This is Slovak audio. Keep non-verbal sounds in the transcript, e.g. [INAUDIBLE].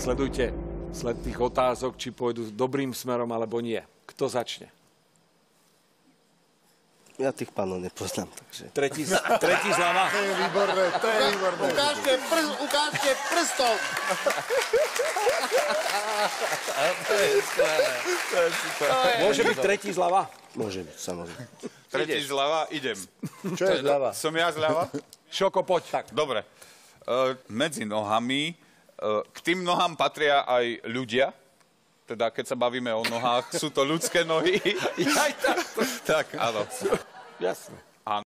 Sledujte sled tých otázok, či pôjdu dobrým smerom alebo nie. Kto začne? Ja tých pánov nepoznám, takže... Tretí, tretí zľava. To je výborné, to je výborné. Ukážte, prs, ukážte prstom. Môže byť tretí zľava? Môže byť, samozrejme. Tretí zľava, idem. Čo je zľava? Som ja zľava? Šoko, poď. Tak. Dobre. E, medzi nohami, k tým nohám patria aj ľudia. Teda keď sa bavíme o nohách, sú to ľudské nohy. [LAUGHS] Aj tak. tak, áno. Jasne.